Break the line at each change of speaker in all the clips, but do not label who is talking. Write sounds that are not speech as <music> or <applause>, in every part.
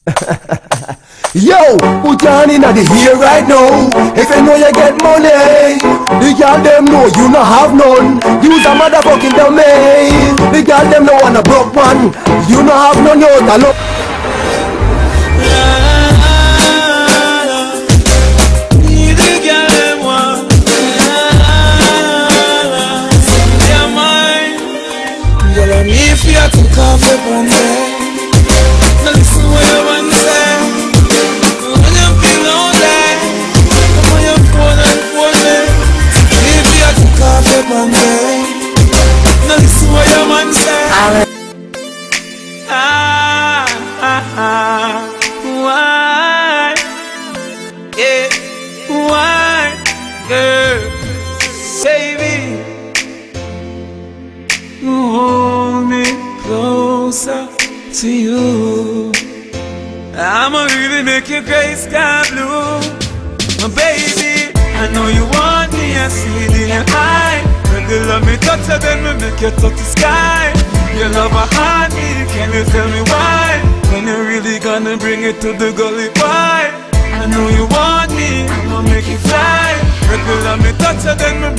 <laughs> Yo, put your hand in the here right now. If you know you get money, the girl them know you no have none. Use a motherfucking domain. The girl them no want a broke one. You no have none, you got
to you. I'ma really make your gray sky blue, my baby. I know you want me, I see it in your eye. When you love me, touch it, then we make you touch the sky. Your love a heart can you tell me why? When you really gonna bring it to the gully, why? I know you want me, I'ma make fly. You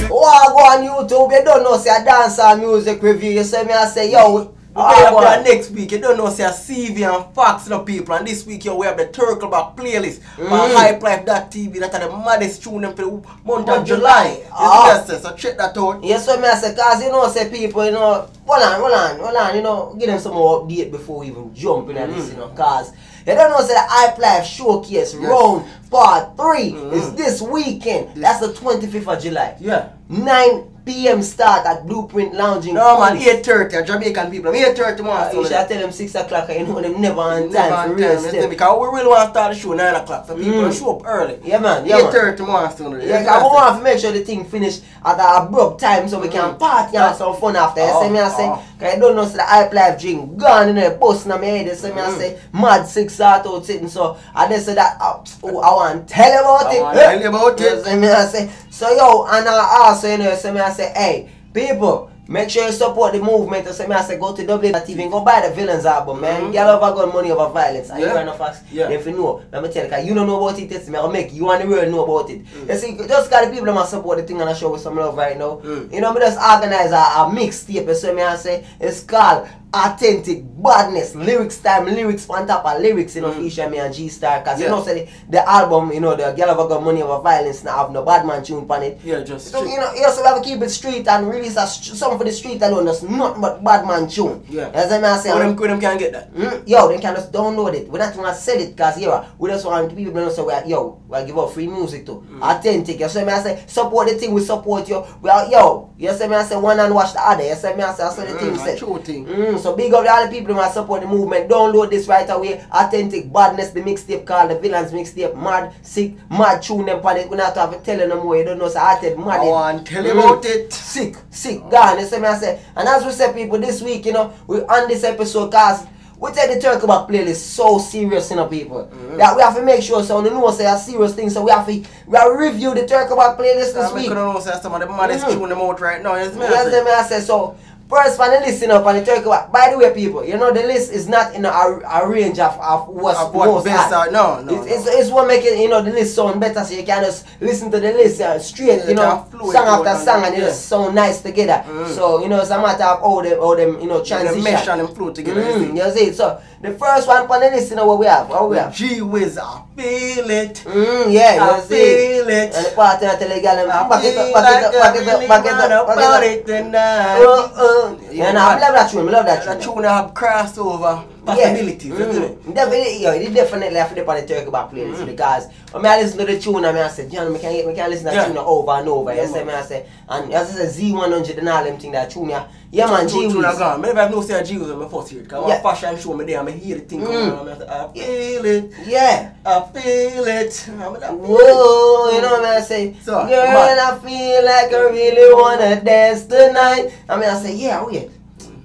go on YouTube, you don't know, say a dancehall music review. You say me, I say, yo,
We have
go
that
on.
next week. You don't know, say a CV and Fox, you know, people. And this week, yo, we have the Turtle Back playlist
Mm.
on HypeLife.tv. That are the maddest tune them for the month of July.
Ah.
Yes, yes, so check that out.
Yes, me I say, cause you know, say people, you know, hold on, hold on, hold on, you know, give them some more update before we even jump in
Mm.
this, you know, cause you don't know, say the Hype Life Showcase round part 3
Mm.
is this weekend. That's the 25th of July.
Yeah.
9 p.m. start at Blueprint Lounging.
No, man, 8.30, Jamaican people. 8.30
Uh,
man.
you should tell them 6 o'clock, you know, them never on
Never
time for real
time, you. Because we really want to start the show 9 o'clock. So people
Mm.
show up early.
Yeah, man, yeah, man.
8.30 man. soon.
Yeah, cause we want to make sure the thing finish at an abrupt time so we can party and have some fun after. You
Oh,
see me, I say,
oh.
cause I don't know, so the hype life drink gone in the bus in my head. You see me, I say, mad six out out sitting. So, I just say that, uh, oh, I want to tell you about
I
it.
want to tell you about <laughs>
You
it.
see me, I say, so yo, and I also, you know, you see me, I say, hey, people, Make sure you support the movement. You see me, I say go to W.TV and go buy the Villains album, man.
Mhm.
Girl over got money over violence. Are you
Yeah.
hearing of us?
Yeah.
If you know, let me tell you, cause you don't know about it, it's me. I'll make you and the world know about it.
Mm.
You see, just got the people that support the thing and I show with some love right now.
Mm.
You know, me just organize a, a mixtape, you see me, I say, it's called Authentic Badness, Lyrics Time, Lyrics on top of lyrics, you know,
Mm.
feature me and G-Star. Cause you know, say the, the album, you know, the Girl over gun, money over violence, now have no bad man tune on it.
Yeah, just
So, you know, you also have to keep it street and release a something for the street alone. That's nothing but bad man tune.
Yeah.
That's what I say.
Them, them can't get that?
Mm, yo, they can just download it. We don't want to sell it because yeah, we just want people to know so we are, yo, we give out free music too.
Mm.
Authentic. You see me I say support the thing, we support you. We are yo, you see me I say one and watch the other. You see me I say that's the thing
Mm,
say.
a true thing.
Mm, so big up to all the people who support the movement. Download this right away. Authentic badness, the mixtape called the villains mixtape. Mad, sick, mad tune them on it. We not have to tell them no more. You don't know so I tell mad.
I want to tell you
Mm.
about it.
Sick, sick, gone. You see me I say. And as we say people this week, you know, we on this episode cause we take the Turtle Back playlist so serious, you know, people.
Mm-hmm.
That we have to make sure so you know say a serious thing. So we have to we have to review the Turtle Back playlist this
I
week.
couldn't know say some of the maddest
Mhm.
tune them out right now. Yes, me.
Yes, them I say so. First one, listen up on the Turtle Back. By the way, people, you know the list is not in a, a range of, of what's
Of what
most
best are- no, no,
It's,
no.
it's, it's what make it, you know, the list sound better so you can just listen to the list uh, straight,
Yeah,
you know,
can flow it
song after song and it
yeah.
just sound nice together.
Mm.
So, you know, it's a matter of how them, how them you know, transition.
mesh and them flow together. you see.
Mm, you see, so the first one on the list, you know what we have? What we have?
G Whizz, I feel it.
Mm, yeah,
I
you see.
feel it.
And the party I tell the girl,
I feel
up, back it up,
like I really
back it
wanna
up, back
party
it up.
tonight.
Yeah, nah, I love that tune, I love that tune.
That tune have crossover possibilities.
Yeah. Mm. Definitely, yo, it definitely have to dip on the Turtle Back playlist because when I listen to the tune, I mean, I say, John, we can, we can listen to that
Yeah.
tune over and over.
Yeah,
you see
man.
I say, and as I say, Z100 and all them thing that tune, yeah, yeah, man, G
Tune tune gone. Me never have no say G Whizz when I first hear it. Cause
Yeah.
one fashion show me there, I hear the thing come
Mm.
on. and I I feel it.
Yeah.
I feel it. I mean, I feel
Whoa,
it.
you know what I say?
So,
Girl,
man.
I feel like I really wanna dance tonight. I mean, I say, yeah, wait.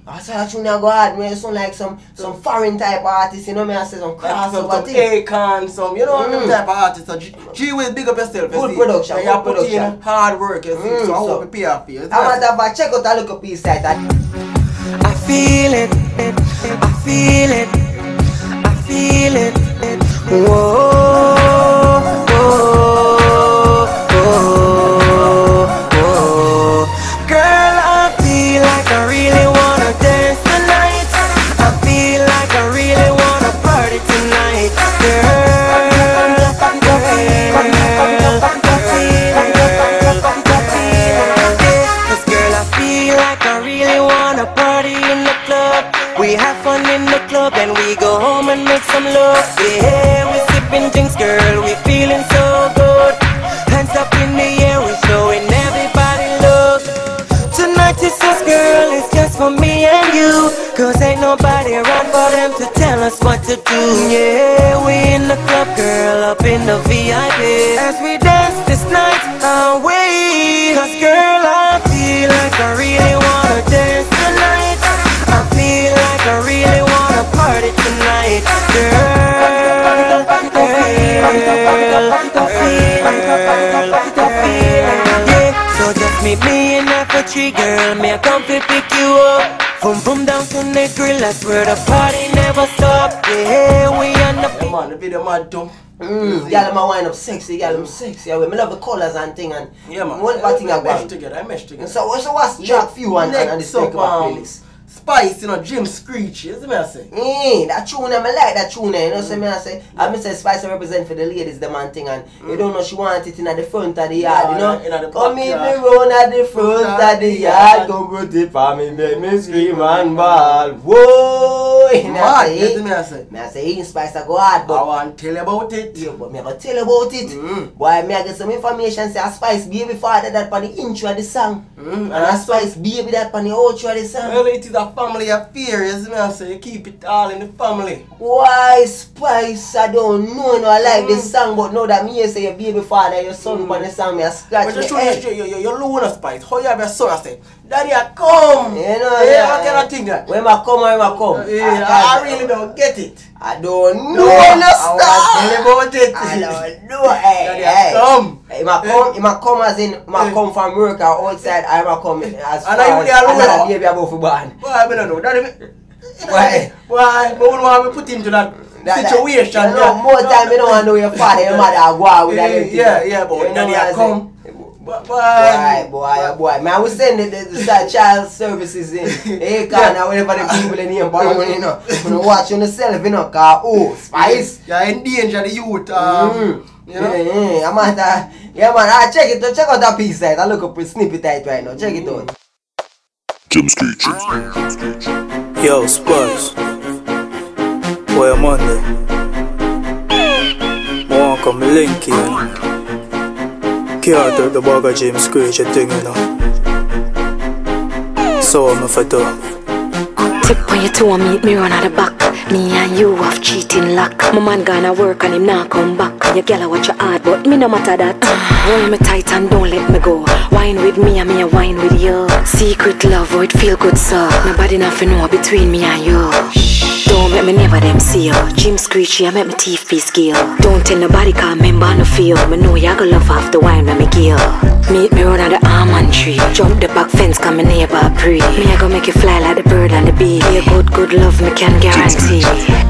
I say that tune now go hard, man. It sound like some some foreign type artist, you know me. I say some
Like some, some
thing.
Akon, some, you know,
Mm.
them type of artists. So G, G Whizz, big up yourself. you
Good
see.
production, good
you put
production.
in hard work, you see.
Mm,
so I
so-
hope it pay off for you.
I'm at the check out a look piece site. that-
I feel it, I I feel it.
Nobody around for them to tell us what to do. Yeah, we in the club, girl, up in the VIP. As we dance this night the grill, that's where the party never stop. Yeah, we on the
Yeah, man, the video mad dumb.
Mm, y'all them a wind up sexy, y'all them sexy. Yeah, we me love the colors and thing and
Yeah, man.
One bad thing
I
I
mesh
got.
together, I mesh together.
So so what's track few and and, and the
Next up,
speaker
um,
playlist?
Spice, you know, Jim Screech, you see me I say?
Mm, that tune, I like that tune, you know, say me I say, I me say Spice represent for the ladies, the man thing, and you don't know she want it in the front of the yard, you know.
Mm. Yeah, in the
Come meet me round at the front of the yard, come put it for me, make me scream and ball. Whoa, me I
Mad,
say,
you see me I say?
me I say, in Spice I go hard,
I
but
want to tell you about it.
Yeah, but me I go tell you about it.
Mm.
Boy, me I get some information say a Spice baby father that on the intro of the song.
Mm,
And a Spice baby that on the outro of the song.
Well, it is a family affair, you see me So? You keep it all in the family.
Why Spice? I don't know, no, I like
Mm.
this song, but now that me say your baby father, your son on the song, me I scratch
But you show you, you, you, you Luna Spice. How you have your son? I say, Daddy, I come.
You know,
yeah, what kind of thing that?
When I come, when I come.
Yeah, I, I really don't get it.
I don't
No,
know,
I
no
want to tell you
stop.
about it.
I don't know, hey, hey.
Come.
He might come, he might come as in, he might
Eh.
come from work or outside, I might come as
And I you alone.
another baby above the barn.
Boy, I don't know. Me- <laughs>
Why?
Why? But we want to put into that,
That- that-
situation.
You know, more time you don't want to know your father, your mother, go out with
Yeah,
that.
Eh, yeah, yeah, but
You know
daddy,
what
I come.
Saying?
Boy,
Boy, boy, boy. Man, we send the, the, the child services in. Hey, can now whenever the people in here, but you know, <laughs> you know, watch yourself, you know, cause oh, spice.
You endanger the youth. Um,
Mm.
You know?
Yeah, yeah, I'm at, uh, yeah, man, ah, check it, check out that piece side. I look up a snippet tight right now. Check it out.
Jim Screech.
Yo, Spurs. Where am I there? Want come link you know. Can't the bag of Jim Screech a thing you know. So I'm for do.
Tip on your two and meet me run at the back. Me and you have cheating luck. My man gonna work and him not come back. Your girl watch your hard, but me no matter that. <sighs> Hold me tight and don't let me go. Wine with me and me a wine with you. Secret love, oh it feel good so. Nobody nothing know between me and you. Don't make me never them see you. Jim Screechy, I make my teeth be skill. Don't tell nobody member no feel. Me know ya go love half the wine when me give. Meet me run at the almond tree. Jump the back fence, come my neighbor pre. Me I go make you fly like the bird and the bee. Be a good, good love, me can guarantee.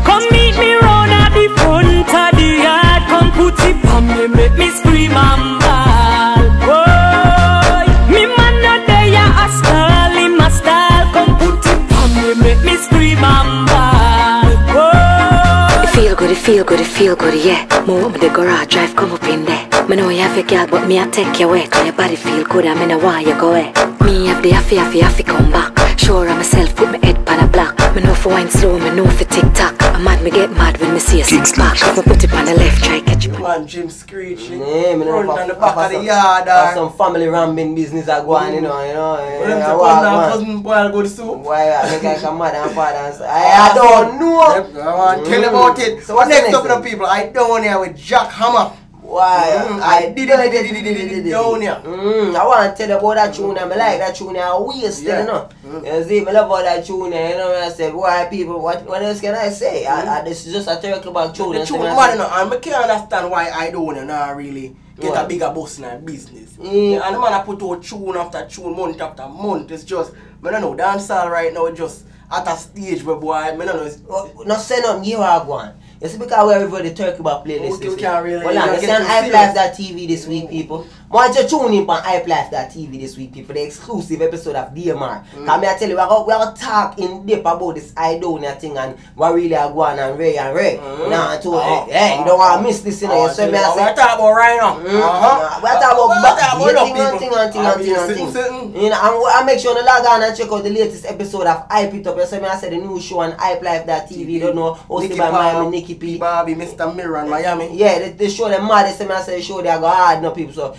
Come meet me round at the front of the yard. Come put it on me, make me scream and bawl.
Feel good, feel good, yeah. Move me the garage, drive, come up in there. Me know you have a girl, but me I take you away. Cause your body feel good, I mean, why you go away. Me have the happy, happy, happy come back. Sure, I myself put my head pan a block. Me know for wine slow, me know for tick tock. I'm mad, me get mad when me see a six pack. If I put it on the left, try catch it.
Man, Jim Screechy.
Yeah, me know
Front and the
for-
back
for
of the
some-
yard.
for
uh, eh?
some family rambling business are going, you know, you know.
Eh, when them
yeah,
say
what,
come down,
what?
cousin boy, I'll go to soup.
Why I make like a mother and father and say, I, I <laughs> ah, don't know.
Yep, I want to tell you about it.
So
So
what's the
next
next
up, you know,
one?
people, I down here with Jack Hammer.
Why?
Mm,
I did it,
I
did it, did it, did.
Down here.
Mm, I want to tell you about that tune. I like that tune. I waste
Yeah.
you know.
Mm.
You see, I love about that tune. You know, I said, why people, what, what else can I say? I, I, this is just a terrible about tune.
The
you see
truth,
I
man, you know, and I can't understand why I don't you know, really get
Why?
a bigger boss in our business.
Mm.
Yeah, and the man I put out tune after tune, month after month. It's just, I don't know, dancehall right now just at a stage where boy, I don't know,
Oh, no say nothing, you are going. See, because we're over the Turkey Bar playlist
Okay,
this
we
week.
can't really-
Well, I'm
get
on
too
HypeLife.tv this week, people. You tune in on hypelife.tv this week, people, for the exclusive episode of DMR.
Mm.
Cause me I tell you, we're gonna, we're talk in depth about this Aidonia thing and what really are going on Ray and Ray.
Mm.
Nah, to,
Oh,
hey, you don't want to miss this, you know.
Oh,
you see me, I say,
talk about right now?
Mm,
Uh-huh.
What about
What
back
talk about
dating
them
and thing and thing
I
and thing and thing. You know, and I make sure you log on and check out the latest episode of Hype It Up. You see me, I said the new show on HypeLife.tv. You don't know, hosted by Miami Nicky P.
Bobby, Mr. Mirror in Miami.
Yeah, they, they show them mad. They say me I say the show they are go hard no people. So